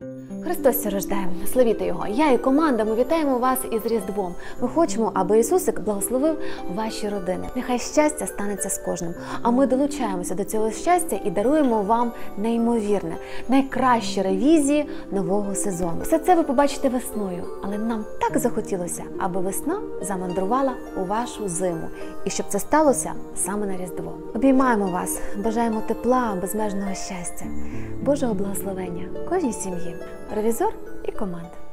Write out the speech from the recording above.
嗯。Христос рождає, славіте Його. Я і команда. Ми вітаємо вас із Різдвом. Ми хочемо, аби Ісусик благословив ваші родини. Нехай щастя станеться з кожним. А ми долучаємося до цього щастя і даруємо вам неймовірне, найкращі ревізії нового сезону. Все це ви побачите весною, але нам так захотілося, аби весна замандрувала у вашу зиму, і щоб це сталося саме на Різдво. Обіймаємо вас, бажаємо тепла, безмежного щастя, Божого благословення кожній сім'ї, ревізор і команда.